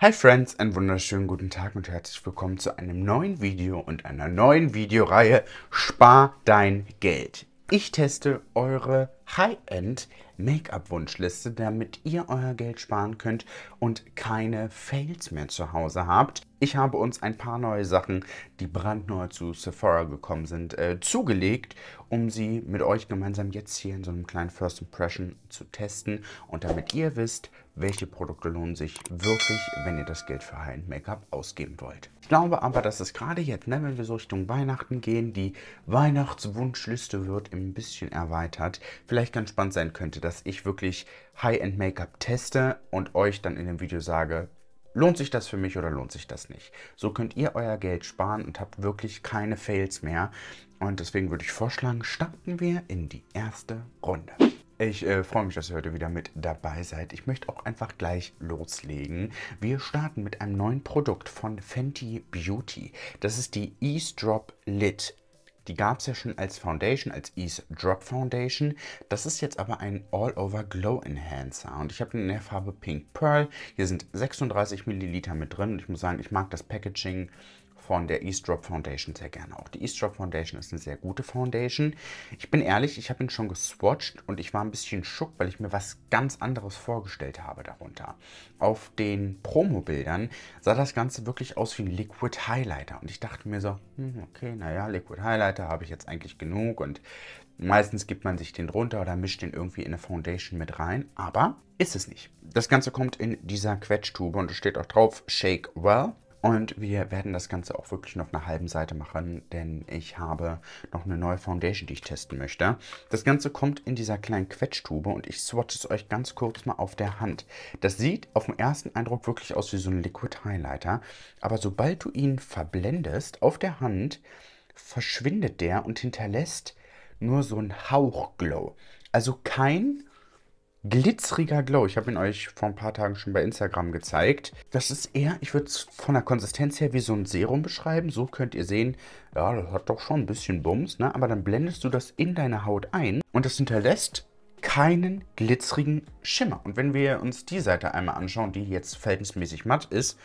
Hi Friends, einen wunderschönen guten Tag und herzlich willkommen zu einem neuen Video und einer neuen Videoreihe Spar dein Geld. Ich teste eure High-End Make-up-Wunschliste, damit ihr euer Geld sparen könnt und keine Fails mehr zu Hause habt. Ich habe uns ein paar neue Sachen, die brandneu zu Sephora gekommen sind, äh, zugelegt, um sie mit euch gemeinsam jetzt hier in so einem kleinen First Impression zu testen und damit ihr wisst, welche Produkte lohnen sich wirklich, wenn ihr das Geld für High-End Make-up ausgeben wollt. Ich glaube aber, dass es gerade jetzt, ne, wenn wir so Richtung Weihnachten gehen, die Weihnachtswunschliste wird ein bisschen erweitert. Vielleicht ganz spannend sein könnte, dass ich wirklich High-End Make-up teste und euch dann in dem Video sage, lohnt sich das für mich oder lohnt sich das nicht. So könnt ihr euer Geld sparen und habt wirklich keine Fails mehr. Und deswegen würde ich vorschlagen, starten wir in die erste Runde. Ich äh, freue mich, dass ihr heute wieder mit dabei seid. Ich möchte auch einfach gleich loslegen. Wir starten mit einem neuen Produkt von Fenty Beauty. Das ist die Ease Drop Lid. Die gab es ja schon als Foundation, als Ease Drop Foundation. Das ist jetzt aber ein All-Over Glow Enhancer. Und ich habe ihn in der Farbe Pink Pearl. Hier sind 36 Milliliter mit drin. Und ich muss sagen, ich mag das Packaging von der East-Drop Foundation sehr gerne auch. Die East-Drop Foundation ist eine sehr gute Foundation. Ich bin ehrlich, ich habe ihn schon geswatcht und ich war ein bisschen schock, weil ich mir was ganz anderes vorgestellt habe darunter. Auf den Promo-Bildern sah das Ganze wirklich aus wie ein Liquid Highlighter und ich dachte mir so, hm, okay, naja, Liquid Highlighter habe ich jetzt eigentlich genug und Meistens gibt man sich den drunter oder mischt den irgendwie in eine Foundation mit rein, aber ist es nicht. Das Ganze kommt in dieser Quetschtube und es steht auch drauf Shake Well. Und wir werden das Ganze auch wirklich noch eine halben Seite machen, denn ich habe noch eine neue Foundation, die ich testen möchte. Das Ganze kommt in dieser kleinen Quetschtube und ich swatche es euch ganz kurz mal auf der Hand. Das sieht auf den ersten Eindruck wirklich aus wie so ein Liquid Highlighter, aber sobald du ihn verblendest auf der Hand, verschwindet der und hinterlässt nur so einen Hauchglow. Also kein glitzeriger Glow. Ich habe ihn euch vor ein paar Tagen schon bei Instagram gezeigt. Das ist eher, ich würde es von der Konsistenz her wie so ein Serum beschreiben. So könnt ihr sehen, ja, das hat doch schon ein bisschen Bums, ne? Aber dann blendest du das in deine Haut ein und das hinterlässt keinen glitzerigen Schimmer. Und wenn wir uns die Seite einmal anschauen, die jetzt verhältnismäßig matt ist,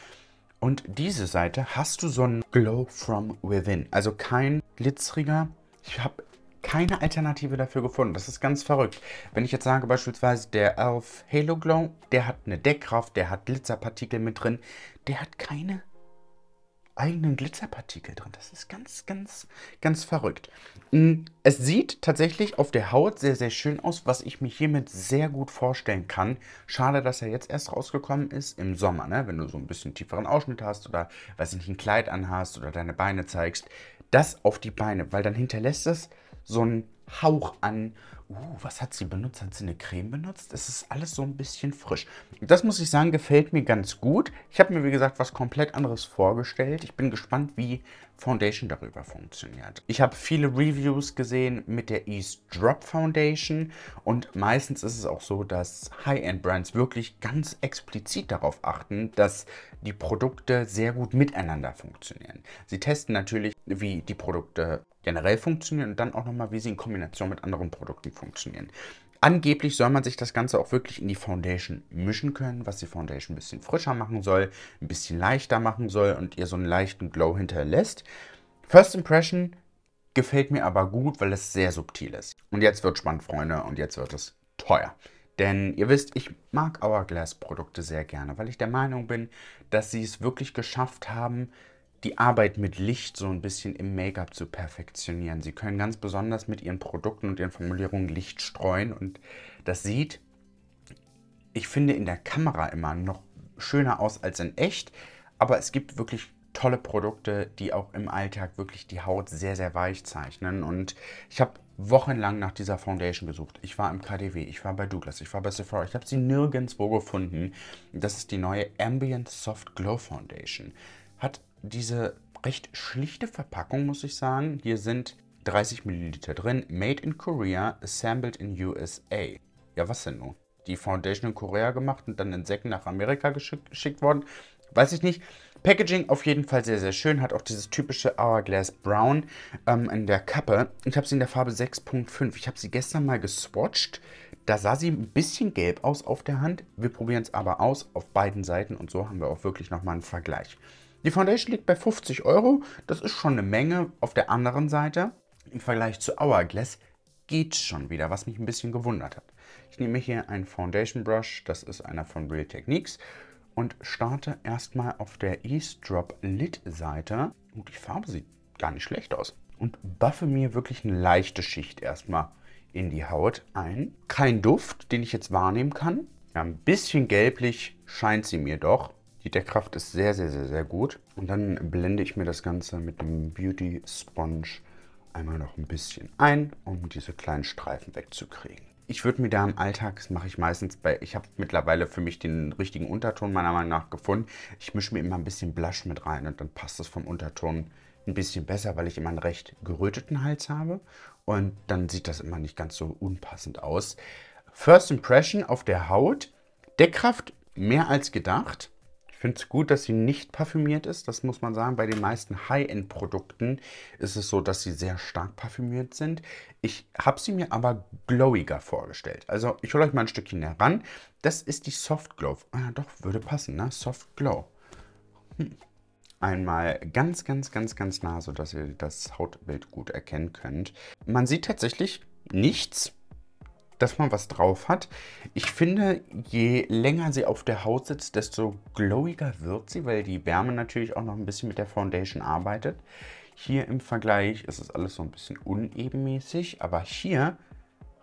und diese Seite hast du so einen Glow from within. Also kein glitzeriger. Ich habe keine Alternative dafür gefunden. Das ist ganz verrückt. Wenn ich jetzt sage beispielsweise der Elf Halo Glow, der hat eine Deckkraft, der hat Glitzerpartikel mit drin, der hat keine eigenen Glitzerpartikel drin. Das ist ganz, ganz, ganz verrückt. Mm, es sieht tatsächlich auf der Haut sehr, sehr schön aus, was ich mir hiermit sehr gut vorstellen kann. Schade, dass er jetzt erst rausgekommen ist im Sommer, ne? wenn du so ein bisschen tieferen Ausschnitt hast oder, weiß nicht, ein Kleid anhast oder deine Beine zeigst. Das auf die Beine, weil dann hinterlässt es so einen Hauch an, uh, was hat sie benutzt? Hat sie eine Creme benutzt? Es ist alles so ein bisschen frisch. Das muss ich sagen, gefällt mir ganz gut. Ich habe mir, wie gesagt, was komplett anderes vorgestellt. Ich bin gespannt, wie Foundation darüber funktioniert. Ich habe viele Reviews gesehen mit der Ease Drop Foundation und meistens ist es auch so, dass High-End-Brands wirklich ganz explizit darauf achten, dass die Produkte sehr gut miteinander funktionieren. Sie testen natürlich, wie die Produkte generell funktionieren und dann auch nochmal, wie sie in Kombination mit anderen Produkten funktionieren. Angeblich soll man sich das Ganze auch wirklich in die Foundation mischen können, was die Foundation ein bisschen frischer machen soll, ein bisschen leichter machen soll und ihr so einen leichten Glow hinterlässt. First Impression gefällt mir aber gut, weil es sehr subtil ist. Und jetzt wird spannend, Freunde, und jetzt wird es teuer. Denn ihr wisst, ich mag Hourglass-Produkte sehr gerne, weil ich der Meinung bin, dass sie es wirklich geschafft haben, die Arbeit mit Licht so ein bisschen im Make-up zu perfektionieren. Sie können ganz besonders mit ihren Produkten und ihren Formulierungen Licht streuen und das sieht, ich finde, in der Kamera immer noch schöner aus als in echt, aber es gibt wirklich tolle Produkte, die auch im Alltag wirklich die Haut sehr, sehr weich zeichnen und ich habe wochenlang nach dieser Foundation gesucht. Ich war im KDW, ich war bei Douglas, ich war bei Sephora, ich habe sie nirgendwo gefunden. Das ist die neue Ambient Soft Glow Foundation. Diese recht schlichte Verpackung, muss ich sagen. Hier sind 30 Milliliter drin. Made in Korea, assembled in USA. Ja, was denn nun? Die Foundation in Korea gemacht und dann in Säcken nach Amerika geschickt, geschickt worden? Weiß ich nicht. Packaging auf jeden Fall sehr, sehr schön. Hat auch dieses typische Hourglass Brown ähm, in der Kappe. Ich habe sie in der Farbe 6.5. Ich habe sie gestern mal geswatcht. Da sah sie ein bisschen gelb aus auf der Hand. Wir probieren es aber aus auf beiden Seiten und so haben wir auch wirklich nochmal einen Vergleich. Die Foundation liegt bei 50 Euro. Das ist schon eine Menge. Auf der anderen Seite, im Vergleich zu Hourglass, geht schon wieder, was mich ein bisschen gewundert hat. Ich nehme hier einen Foundation Brush, das ist einer von Real Techniques und starte erstmal auf der Ease Drop Lid Seite. Und die Farbe sieht gar nicht schlecht aus. Und buffe mir wirklich eine leichte Schicht erstmal in die Haut ein. Kein Duft, den ich jetzt wahrnehmen kann. Ja, ein bisschen gelblich scheint sie mir doch. Die Deckkraft ist sehr, sehr, sehr, sehr gut. Und dann blende ich mir das Ganze mit dem Beauty Sponge einmal noch ein bisschen ein, um diese kleinen Streifen wegzukriegen. Ich würde mir da im Alltag, das mache ich meistens bei, ich habe mittlerweile für mich den richtigen Unterton meiner Meinung nach gefunden. Ich mische mir immer ein bisschen Blush mit rein und dann passt das vom Unterton ein bisschen besser, weil ich immer einen recht geröteten Hals habe und dann sieht das immer nicht ganz so unpassend aus. First Impression auf der Haut, Deckkraft mehr als gedacht finde es gut, dass sie nicht parfümiert ist. Das muss man sagen. Bei den meisten High-End-Produkten ist es so, dass sie sehr stark parfümiert sind. Ich habe sie mir aber glowiger vorgestellt. Also ich hole euch mal ein Stückchen heran. Das ist die Soft Glow. Ah, doch, würde passen, ne? Soft Glow. Hm. Einmal ganz, ganz, ganz, ganz nah, sodass ihr das Hautbild gut erkennen könnt. Man sieht tatsächlich nichts dass man was drauf hat. Ich finde, je länger sie auf der Haut sitzt, desto glowiger wird sie, weil die Wärme natürlich auch noch ein bisschen mit der Foundation arbeitet. Hier im Vergleich ist es alles so ein bisschen unebenmäßig, aber hier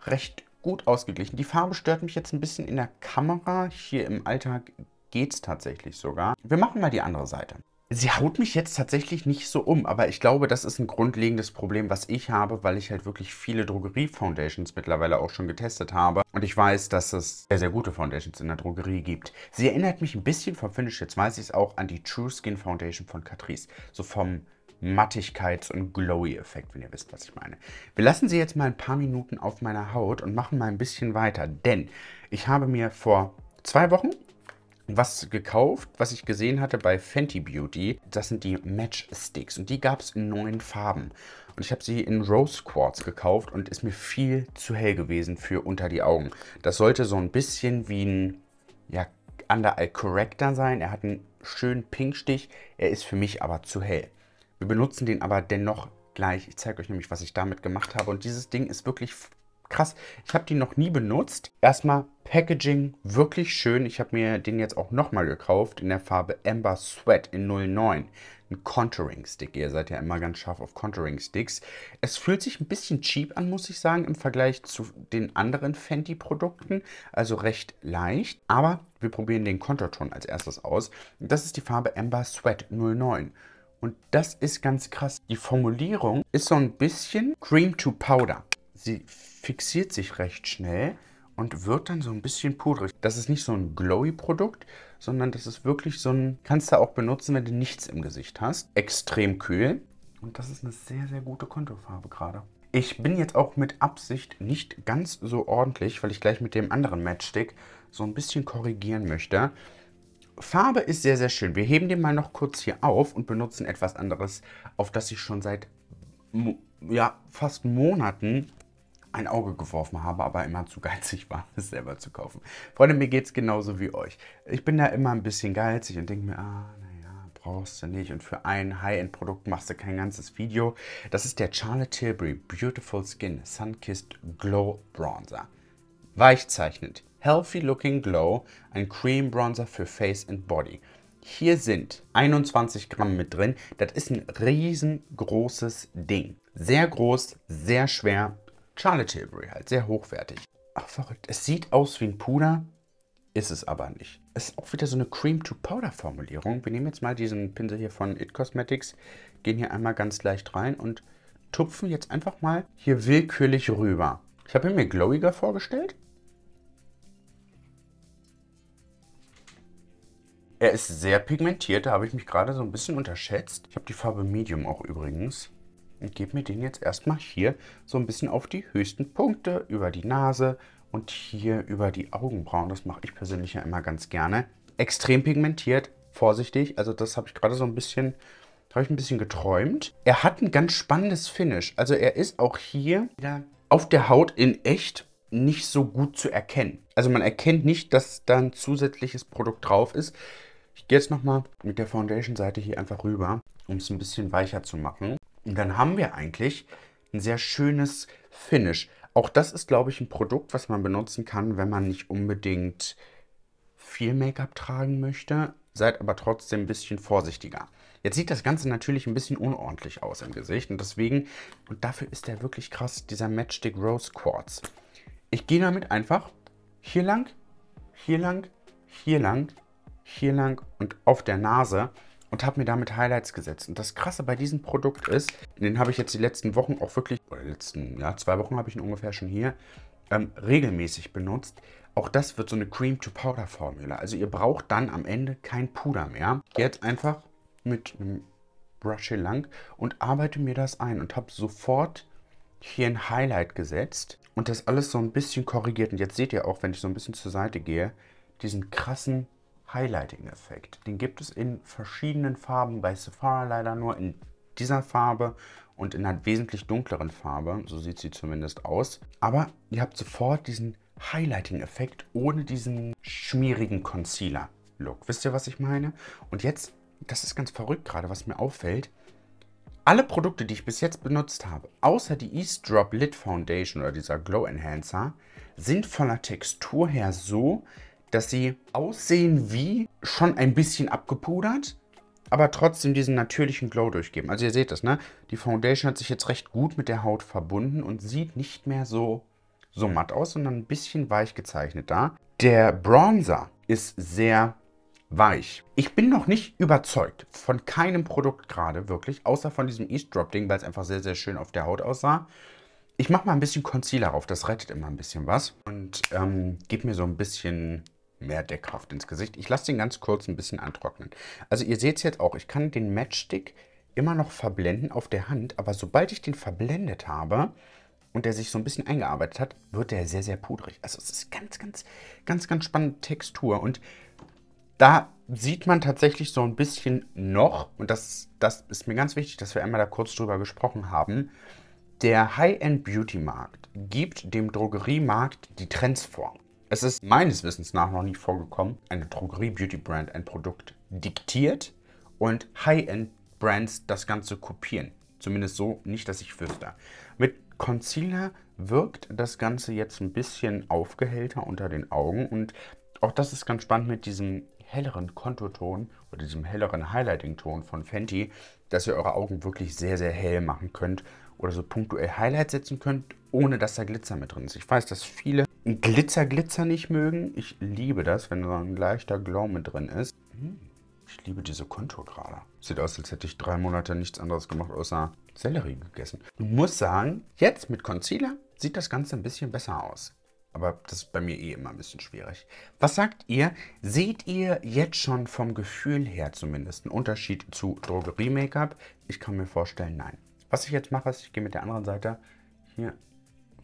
recht gut ausgeglichen. Die Farbe stört mich jetzt ein bisschen in der Kamera. Hier im Alltag geht es tatsächlich sogar. Wir machen mal die andere Seite. Sie haut mich jetzt tatsächlich nicht so um, aber ich glaube, das ist ein grundlegendes Problem, was ich habe, weil ich halt wirklich viele Drogerie-Foundations mittlerweile auch schon getestet habe. Und ich weiß, dass es sehr, sehr gute Foundations in der Drogerie gibt. Sie erinnert mich ein bisschen vom Finish, jetzt weiß ich es auch, an die True Skin Foundation von Catrice. So vom Mattigkeits- und Glowy-Effekt, wenn ihr wisst, was ich meine. Wir lassen sie jetzt mal ein paar Minuten auf meiner Haut und machen mal ein bisschen weiter, denn ich habe mir vor zwei Wochen was gekauft, was ich gesehen hatte bei Fenty Beauty. Das sind die Match Sticks und die gab es in neun Farben. Und ich habe sie in Rose Quartz gekauft und ist mir viel zu hell gewesen für unter die Augen. Das sollte so ein bisschen wie ein ja, Under Eye Corrector sein. Er hat einen schönen Pinkstich, er ist für mich aber zu hell. Wir benutzen den aber dennoch gleich. Ich zeige euch nämlich, was ich damit gemacht habe. Und dieses Ding ist wirklich krass. Ich habe die noch nie benutzt. Erstmal Packaging wirklich schön. Ich habe mir den jetzt auch nochmal gekauft in der Farbe Amber Sweat in 09. Ein Contouring Stick. Ihr seid ja immer ganz scharf auf Contouring Sticks. Es fühlt sich ein bisschen cheap an, muss ich sagen, im Vergleich zu den anderen Fenty Produkten. Also recht leicht. Aber wir probieren den Contourton als erstes aus. Das ist die Farbe Amber Sweat 09. Und das ist ganz krass. Die Formulierung ist so ein bisschen Cream to Powder. Sie fixiert sich recht schnell und wird dann so ein bisschen pudrig. Das ist nicht so ein glowy Produkt, sondern das ist wirklich so ein, kannst du auch benutzen, wenn du nichts im Gesicht hast. Extrem kühl. Und das ist eine sehr, sehr gute Konturfarbe gerade. Ich bin jetzt auch mit Absicht nicht ganz so ordentlich, weil ich gleich mit dem anderen Matchstick so ein bisschen korrigieren möchte. Farbe ist sehr, sehr schön. Wir heben den mal noch kurz hier auf und benutzen etwas anderes, auf das ich schon seit ja, fast Monaten ein Auge geworfen habe, aber immer zu geizig war, es selber zu kaufen. Freunde, mir geht es genauso wie euch. Ich bin da immer ein bisschen geizig und denke mir, ah, naja, brauchst du nicht. Und für ein High-End-Produkt machst du kein ganzes Video. Das ist der Charlotte Tilbury Beautiful Skin Sunkissed Glow Bronzer. Weichzeichnend, Healthy Looking Glow, ein Cream Bronzer für Face and Body. Hier sind 21 Gramm mit drin. Das ist ein riesengroßes Ding. Sehr groß, sehr schwer, Charlotte Tilbury halt, sehr hochwertig. Ach, verrückt. Es sieht aus wie ein Puder, ist es aber nicht. Es ist auch wieder so eine Cream-to-Powder-Formulierung. Wir nehmen jetzt mal diesen Pinsel hier von It Cosmetics, gehen hier einmal ganz leicht rein und tupfen jetzt einfach mal hier willkürlich rüber. Ich habe mir glowiger vorgestellt. Er ist sehr pigmentiert, da habe ich mich gerade so ein bisschen unterschätzt. Ich habe die Farbe Medium auch übrigens und gebe mir den jetzt erstmal hier so ein bisschen auf die höchsten Punkte, über die Nase und hier über die Augenbrauen. Das mache ich persönlich ja immer ganz gerne. Extrem pigmentiert, vorsichtig. Also das habe ich gerade so ein bisschen, habe ich ein bisschen geträumt. Er hat ein ganz spannendes Finish. Also er ist auch hier wieder auf der Haut in echt nicht so gut zu erkennen. Also man erkennt nicht, dass da ein zusätzliches Produkt drauf ist. Ich gehe jetzt nochmal mit der Foundation-Seite hier einfach rüber, um es ein bisschen weicher zu machen. Und dann haben wir eigentlich ein sehr schönes Finish. Auch das ist, glaube ich, ein Produkt, was man benutzen kann, wenn man nicht unbedingt viel Make-up tragen möchte, seid aber trotzdem ein bisschen vorsichtiger. Jetzt sieht das Ganze natürlich ein bisschen unordentlich aus im Gesicht und deswegen, und dafür ist der wirklich krass, dieser Matchstick Rose Quartz. Ich gehe damit einfach hier lang, hier lang, hier lang, hier lang und auf der Nase und habe mir damit Highlights gesetzt. Und das Krasse bei diesem Produkt ist, den habe ich jetzt die letzten Wochen auch wirklich, oder die letzten, ja, zwei Wochen habe ich ihn ungefähr schon hier, ähm, regelmäßig benutzt. Auch das wird so eine Cream-to-Powder-Formula. Also ihr braucht dann am Ende kein Puder mehr. Jetzt einfach mit einem Brush hier lang und arbeite mir das ein und habe sofort hier ein Highlight gesetzt und das alles so ein bisschen korrigiert. Und jetzt seht ihr auch, wenn ich so ein bisschen zur Seite gehe, diesen krassen Highlighting-Effekt. Den gibt es in verschiedenen Farben, bei Sephora leider nur in dieser Farbe und in einer wesentlich dunkleren Farbe. So sieht sie zumindest aus. Aber ihr habt sofort diesen Highlighting-Effekt ohne diesen schmierigen Concealer-Look. Wisst ihr, was ich meine? Und jetzt, das ist ganz verrückt gerade, was mir auffällt. Alle Produkte, die ich bis jetzt benutzt habe, außer die East Drop Lid Foundation oder dieser Glow Enhancer, sind von der Textur her so, dass sie aussehen wie schon ein bisschen abgepudert, aber trotzdem diesen natürlichen Glow durchgeben. Also ihr seht das, ne? Die Foundation hat sich jetzt recht gut mit der Haut verbunden und sieht nicht mehr so, so matt aus, sondern ein bisschen weich gezeichnet da. Der Bronzer ist sehr weich. Ich bin noch nicht überzeugt von keinem Produkt gerade, wirklich, außer von diesem East Drop Ding, weil es einfach sehr, sehr schön auf der Haut aussah. Ich mache mal ein bisschen Concealer auf, das rettet immer ein bisschen was. Und ähm, gebe mir so ein bisschen mehr Deckkraft ins Gesicht. Ich lasse den ganz kurz ein bisschen antrocknen. Also ihr seht es jetzt auch, ich kann den Matchstick immer noch verblenden auf der Hand, aber sobald ich den verblendet habe und der sich so ein bisschen eingearbeitet hat, wird der sehr, sehr pudrig. Also es ist ganz, ganz, ganz, ganz spannende Textur und da sieht man tatsächlich so ein bisschen noch, und das, das ist mir ganz wichtig, dass wir einmal da kurz drüber gesprochen haben, der High-End-Beauty-Markt gibt dem Drogeriemarkt die Trends vor. Es ist meines Wissens nach noch nie vorgekommen, eine Drogerie-Beauty-Brand ein Produkt diktiert und High-End-Brands das Ganze kopieren. Zumindest so nicht, dass ich wüsste. Mit Concealer wirkt das Ganze jetzt ein bisschen aufgehellter unter den Augen und auch das ist ganz spannend mit diesem helleren Konturton oder diesem helleren Highlighting-Ton von Fenty, dass ihr eure Augen wirklich sehr, sehr hell machen könnt oder so punktuell Highlights setzen könnt, ohne dass da Glitzer mit drin ist. Ich weiß, dass viele Glitzer, Glitzer nicht mögen. Ich liebe das, wenn so ein leichter Glow mit drin ist. Hm, ich liebe diese Kontur gerade. Sieht aus, als hätte ich drei Monate nichts anderes gemacht, außer Sellerie gegessen. Ich muss sagen, jetzt mit Concealer sieht das Ganze ein bisschen besser aus. Aber das ist bei mir eh immer ein bisschen schwierig. Was sagt ihr? Seht ihr jetzt schon vom Gefühl her zumindest einen Unterschied zu Drogerie-Make-up? Ich kann mir vorstellen, nein. Was ich jetzt mache, ist, ich gehe mit der anderen Seite hier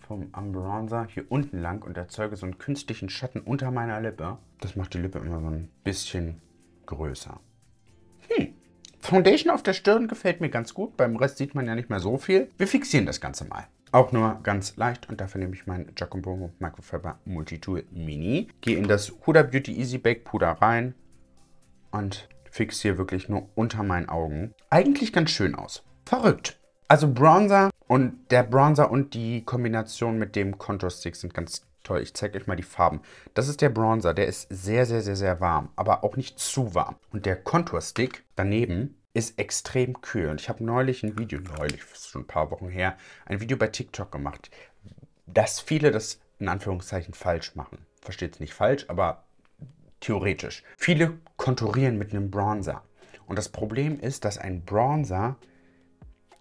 vom Bronzer hier unten lang und erzeuge so einen künstlichen Schatten unter meiner Lippe. Das macht die Lippe immer so ein bisschen größer. Hm. Foundation auf der Stirn gefällt mir ganz gut. Beim Rest sieht man ja nicht mehr so viel. Wir fixieren das Ganze mal. Auch nur ganz leicht und dafür nehme ich mein Giacomo Microfiber Multitool Mini. Gehe in das Huda Beauty Easy Bake Puder rein und fixiere wirklich nur unter meinen Augen. Eigentlich ganz schön aus. Verrückt. Also Bronzer und der Bronzer und die Kombination mit dem Contour Stick sind ganz toll. Ich zeige euch mal die Farben. Das ist der Bronzer, der ist sehr, sehr, sehr, sehr warm, aber auch nicht zu warm. Und der Contour Stick daneben ist extrem kühl. Und ich habe neulich ein Video, neulich, ist schon ein paar Wochen her, ein Video bei TikTok gemacht, dass viele das in Anführungszeichen falsch machen. Versteht es nicht falsch, aber theoretisch. Viele konturieren mit einem Bronzer. Und das Problem ist, dass ein Bronzer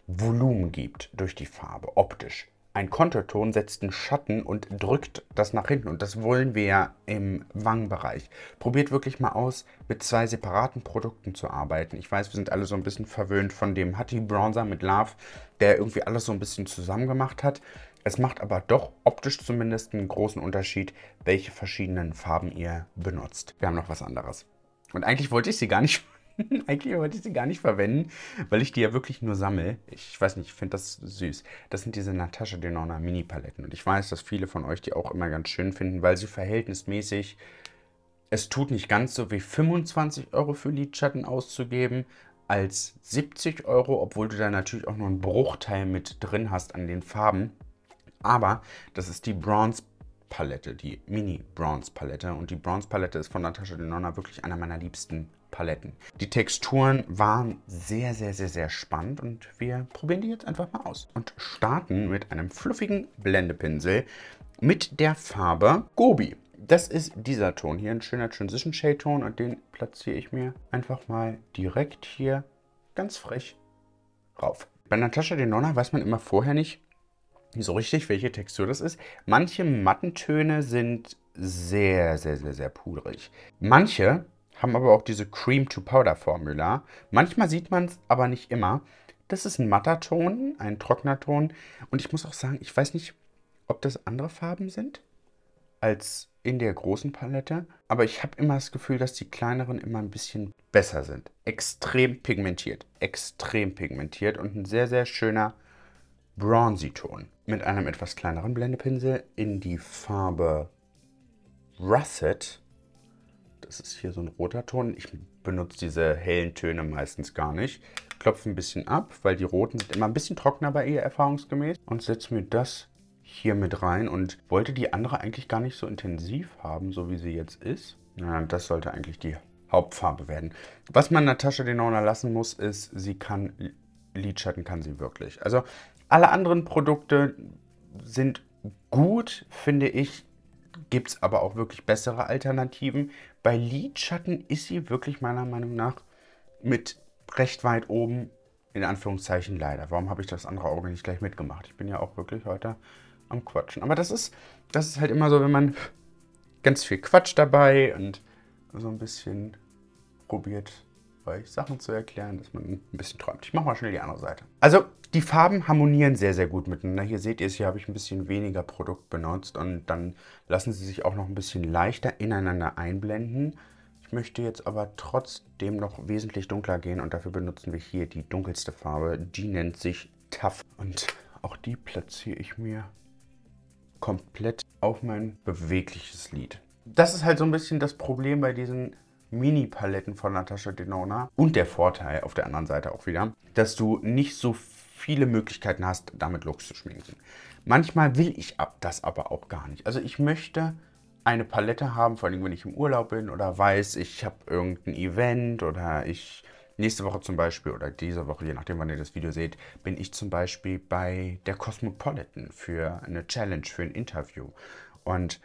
Volumen gibt durch die Farbe, optisch. Ein Konterton setzt einen Schatten und drückt das nach hinten und das wollen wir ja im Wangenbereich. Probiert wirklich mal aus, mit zwei separaten Produkten zu arbeiten. Ich weiß, wir sind alle so ein bisschen verwöhnt von dem Hattie Bronzer mit Love, der irgendwie alles so ein bisschen zusammen gemacht hat. Es macht aber doch optisch zumindest einen großen Unterschied, welche verschiedenen Farben ihr benutzt. Wir haben noch was anderes. Und eigentlich wollte ich sie gar nicht Eigentlich wollte ich sie gar nicht verwenden, weil ich die ja wirklich nur sammle. Ich weiß nicht, ich finde das süß. Das sind diese Natascha Denona Mini-Paletten. Und ich weiß, dass viele von euch die auch immer ganz schön finden, weil sie verhältnismäßig... Es tut nicht ganz so wie 25 Euro für Lidschatten auszugeben, als 70 Euro, obwohl du da natürlich auch noch einen Bruchteil mit drin hast an den Farben. Aber das ist die Bronze Palette, die Mini Bronze Palette. Und die Bronze Palette ist von Natascha Denona wirklich einer meiner liebsten Paletten. Die Texturen waren sehr, sehr, sehr, sehr spannend und wir probieren die jetzt einfach mal aus. Und starten mit einem fluffigen Blendepinsel mit der Farbe Gobi. Das ist dieser Ton hier, ein schöner Transition Shade Ton und den platziere ich mir einfach mal direkt hier ganz frech rauf. Bei Natascha Denona weiß man immer vorher nicht so richtig, welche Textur das ist. Manche Mattentöne sind sehr, sehr, sehr, sehr pudrig. Manche haben aber auch diese Cream-to-Powder-Formula. Manchmal sieht man es, aber nicht immer. Das ist ein matter Ton, ein trockener Ton. Und ich muss auch sagen, ich weiß nicht, ob das andere Farben sind als in der großen Palette. Aber ich habe immer das Gefühl, dass die kleineren immer ein bisschen besser sind. Extrem pigmentiert. Extrem pigmentiert und ein sehr, sehr schöner Bronzy Ton. Mit einem etwas kleineren Blendepinsel in die Farbe Russet das ist hier so ein roter Ton. Ich benutze diese hellen Töne meistens gar nicht. Klopfe ein bisschen ab, weil die roten sind immer ein bisschen trockener bei ihr erfahrungsgemäß. Und setze mir das hier mit rein und wollte die andere eigentlich gar nicht so intensiv haben, so wie sie jetzt ist. Na, das sollte eigentlich die Hauptfarbe werden. Was man Natascha Denona lassen muss, ist, sie kann, Lidschatten kann sie wirklich. Also alle anderen Produkte sind gut, finde ich, gibt es aber auch wirklich bessere Alternativen. Bei Lidschatten ist sie wirklich meiner Meinung nach mit recht weit oben, in Anführungszeichen leider. Warum habe ich das andere Auge nicht gleich mitgemacht? Ich bin ja auch wirklich heute am Quatschen. Aber das ist, das ist halt immer so, wenn man ganz viel Quatsch dabei und so ein bisschen probiert, euch Sachen zu erklären, dass man ein bisschen träumt. Ich mache mal schnell die andere Seite. Also die Farben harmonieren sehr, sehr gut miteinander. Hier seht ihr es, hier habe ich ein bisschen weniger Produkt benutzt und dann lassen sie sich auch noch ein bisschen leichter ineinander einblenden. Ich möchte jetzt aber trotzdem noch wesentlich dunkler gehen und dafür benutzen wir hier die dunkelste Farbe. Die nennt sich Tough und auch die platziere ich mir komplett auf mein bewegliches Lid. Das ist halt so ein bisschen das Problem bei diesen Mini-Paletten von Natascha Denona. Und der Vorteil auf der anderen Seite auch wieder, dass du nicht so viele Möglichkeiten hast, damit Looks zu schminken. Manchmal will ich das aber auch gar nicht. Also ich möchte eine Palette haben, vor allem wenn ich im Urlaub bin oder weiß, ich habe irgendein Event oder ich nächste Woche zum Beispiel oder diese Woche, je nachdem wann ihr das Video seht, bin ich zum Beispiel bei der Cosmopolitan für eine Challenge, für ein Interview. Und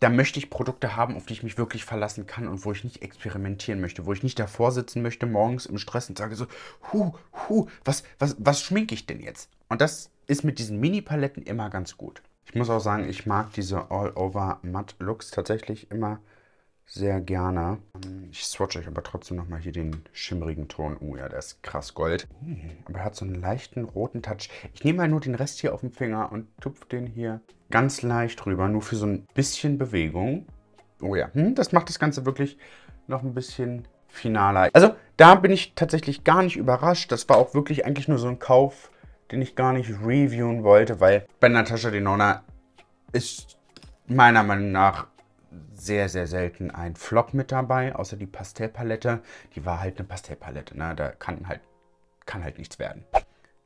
da möchte ich Produkte haben, auf die ich mich wirklich verlassen kann und wo ich nicht experimentieren möchte, wo ich nicht davor sitzen möchte morgens im Stress und sage so, hu, hu, was, was, was schminke ich denn jetzt? Und das ist mit diesen Mini-Paletten immer ganz gut. Ich muss auch sagen, ich mag diese All-Over Matte Looks tatsächlich immer sehr gerne. Ich swatche euch aber trotzdem nochmal hier den schimmerigen Ton. Oh ja, der ist krass gold. Hm, aber er hat so einen leichten roten Touch. Ich nehme mal nur den Rest hier auf den Finger und tupfe den hier ganz leicht rüber. Nur für so ein bisschen Bewegung. Oh ja, hm, das macht das Ganze wirklich noch ein bisschen finaler. Also da bin ich tatsächlich gar nicht überrascht. Das war auch wirklich eigentlich nur so ein Kauf, den ich gar nicht reviewen wollte, weil bei Natascha Denona ist meiner Meinung nach sehr, sehr selten ein Flop mit dabei, außer die Pastellpalette. Die war halt eine Pastellpalette, ne? da kann halt, kann halt nichts werden.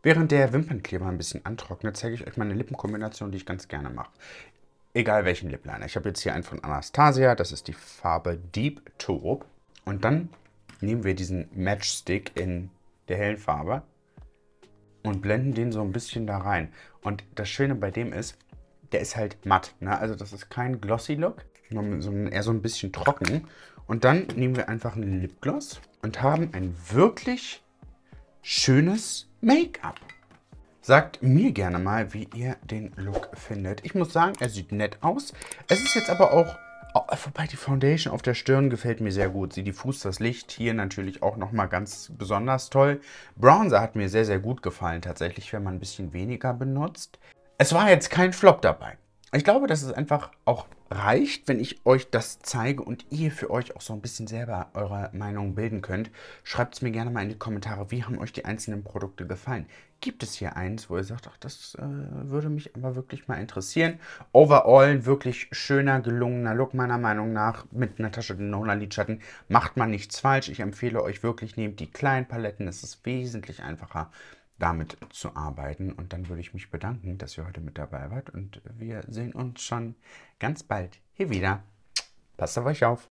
Während der Wimpernkleber ein bisschen antrocknet, zeige ich euch mal eine Lippenkombination, die ich ganz gerne mache. Egal welchen Lip Liner. Ich habe jetzt hier einen von Anastasia, das ist die Farbe Deep Taupe. Und dann nehmen wir diesen Matchstick in der hellen Farbe und blenden den so ein bisschen da rein. Und das Schöne bei dem ist, der ist halt matt. Ne? Also das ist kein Glossy Look, eher so ein bisschen trocken. Und dann nehmen wir einfach einen Lipgloss und haben ein wirklich schönes Make-up. Sagt mir gerne mal, wie ihr den Look findet. Ich muss sagen, er sieht nett aus. Es ist jetzt aber auch... Oh, wobei die Foundation auf der Stirn gefällt mir sehr gut. Sie diffust das Licht hier natürlich auch nochmal ganz besonders toll. Bronzer hat mir sehr, sehr gut gefallen tatsächlich, wenn man ein bisschen weniger benutzt. Es war jetzt kein Flop dabei. Ich glaube, dass es einfach auch reicht, wenn ich euch das zeige und ihr für euch auch so ein bisschen selber eure Meinung bilden könnt. Schreibt es mir gerne mal in die Kommentare, wie haben euch die einzelnen Produkte gefallen. Gibt es hier eins, wo ihr sagt, ach, das äh, würde mich aber wirklich mal interessieren. Overall ein wirklich schöner, gelungener Look meiner Meinung nach mit einer Tasche den Nola Lidschatten. Macht man nichts falsch. Ich empfehle euch wirklich, nehmt die kleinen Paletten. Es ist wesentlich einfacher damit zu arbeiten. Und dann würde ich mich bedanken, dass ihr heute mit dabei wart. Und wir sehen uns schon ganz bald hier wieder. Passt auf euch auf.